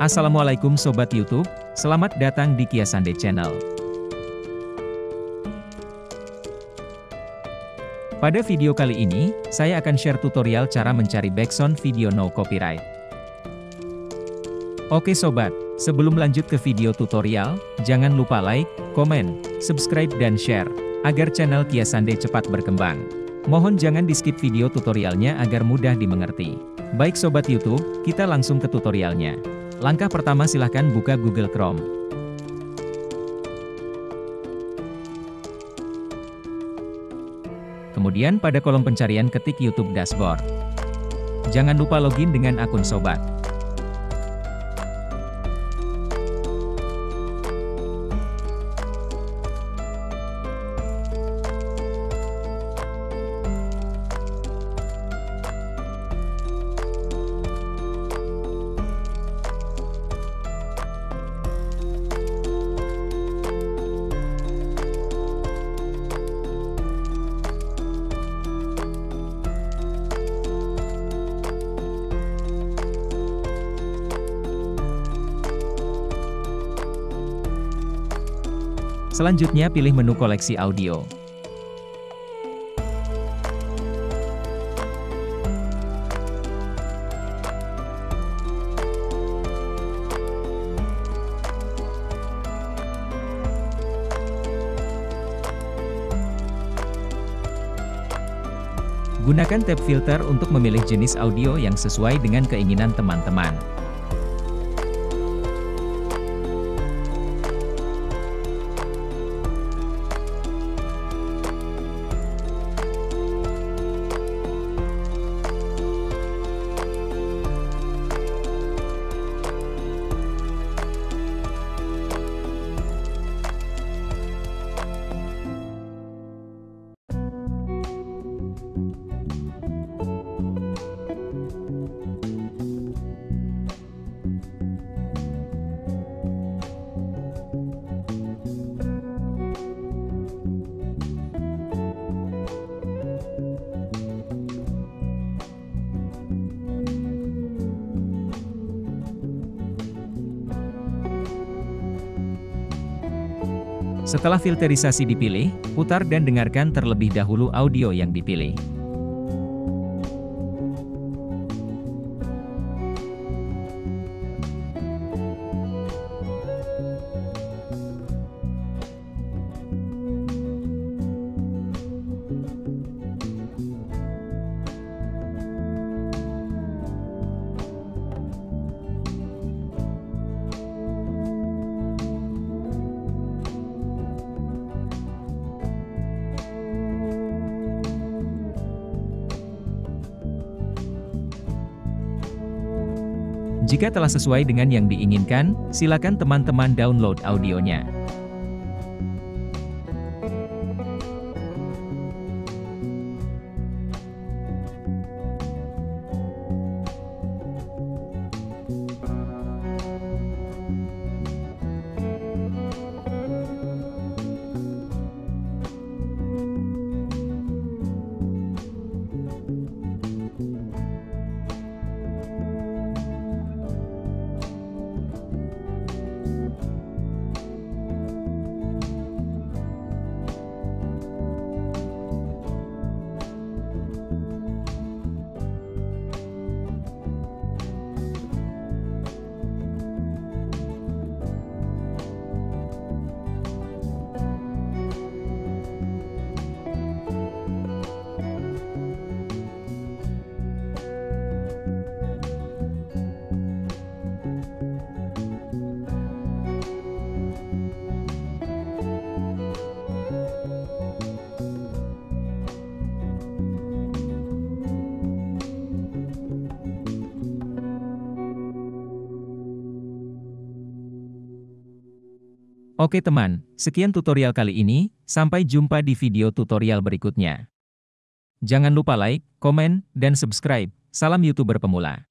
Assalamualaikum Sobat YouTube, selamat datang di Kia Sande Channel. Pada video kali ini, saya akan share tutorial cara mencari background video no copyright. Oke sobat, sebelum lanjut ke video tutorial, jangan lupa like, komen, subscribe dan share, agar channel Kia Sande cepat berkembang. Mohon jangan di skip video tutorialnya agar mudah dimengerti. Baik sobat YouTube, kita langsung ke tutorialnya. Langkah pertama silahkan buka Google Chrome. Kemudian pada kolom pencarian ketik YouTube Dashboard. Jangan lupa login dengan akun sobat. Selanjutnya pilih menu koleksi audio. Gunakan tab filter untuk memilih jenis audio yang sesuai dengan keinginan teman-teman. Setelah filterisasi dipilih, putar dan dengarkan terlebih dahulu audio yang dipilih. Jika telah sesuai dengan yang diinginkan, silakan teman-teman download audionya. Oke teman, sekian tutorial kali ini, sampai jumpa di video tutorial berikutnya. Jangan lupa like, komen, dan subscribe. Salam YouTuber pemula.